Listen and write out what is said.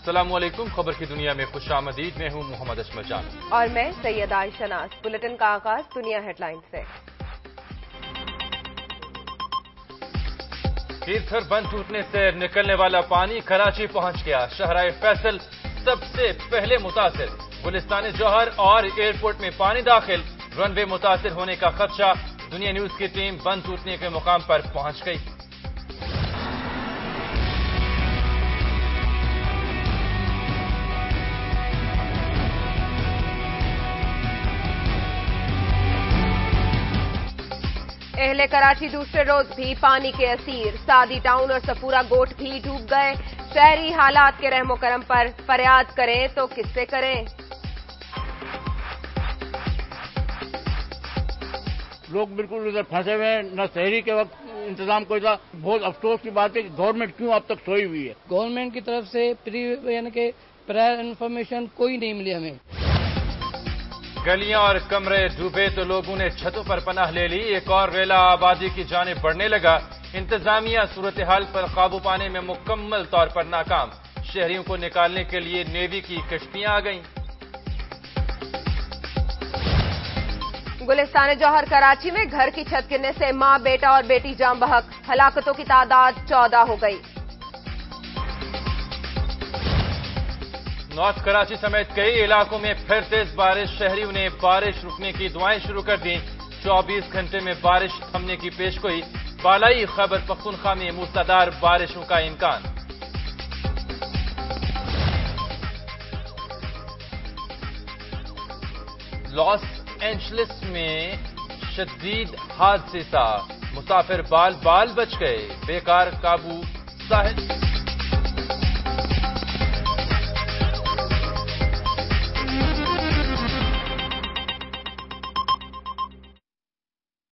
असलकुम खबर की दुनिया में खुश आमदीद। में हूँ मोहम्मद अशमत जान। और मैं सैयद आयशनाज बुलेटिन का आगाज़ दुनिया हेडलाइन से। तीर्थर बंद टूटने से निकलने वाला पानी कराची पहुँच गया। शहराय फैसल सबसे पहले मुतासर। गुलिस्तान जौहर और एयरपोर्ट में पानी दाखिल। रनवे मुतासर होने का खदशा। दुनिया न्यूज़ की टीम बंद टूटने के मुकाम पर पहुँच गई। अहले कराची दूसरे रोज भी पानी के असीर। सादी टाउन और सपूरा गोट भी डूब गए। शहरी हालात के रहमो करम पर फरियाद करें तो किससे करें। लोग बिल्कुल इधर फंसे हुए हैं। न शहरी के वक्त इंतज़ाम कोई था। बहुत अफसोस की बात है कि गवर्नमेंट क्यों अब तक सोई हुई है? गवर्नमेंट की तरफ़ से प्री यानी कि प्रायर इन्फॉर्मेशन कोई नहीं मिली हमें। गलियाँ और कमरे डूबे तो लोगों ने छतों पर पनाह ले ली। एक और रेला आबादी की जाने बढ़ने लगा। इंतजामिया सूरत हाल पर काबू पाने में मुकम्मल तौर पर नाकाम। शहरियों को निकालने के लिए नेवी की कश्तियाँ आ गईं। गुलिस्तान जौहर कराची में घर की छत गिरने से माँ, बेटा और बेटी जाम बहक। हलाकतों की तादाद चौदह हो गई। नॉर्थ कराची समेत कई इलाकों में फिर तेज बारिश शहरियों ने बारिश रुकने की दुआएँ शुरू कर दी। 24 घंटे में बारिश थमने की पेशगोई। बालाई खैबर पख्तूनखा में मूसलाधार बारिशों का इम्कान। लॉस एंजलिस में शदीद हादसे सा मुसाफिर बाल बाल बच गए। बेकार काबू साहिब